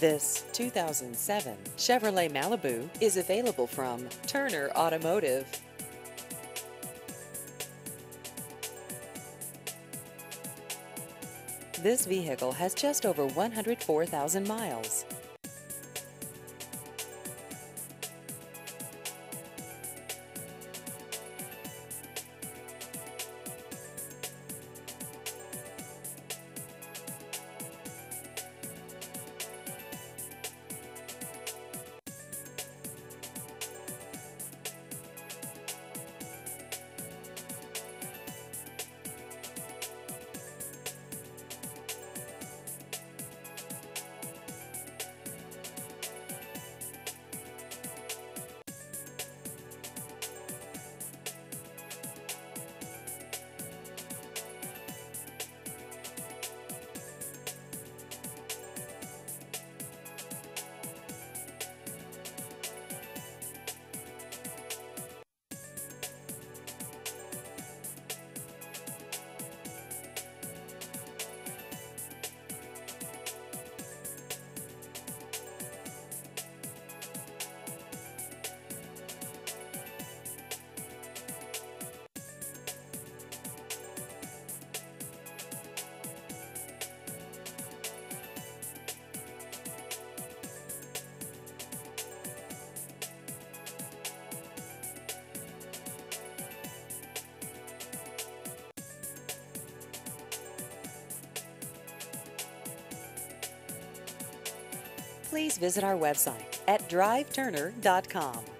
This 2007 Chevrolet Malibu is available from Turner Automotive. This vehicle has just over 104,000 miles. Please visit our website at driveturner.com.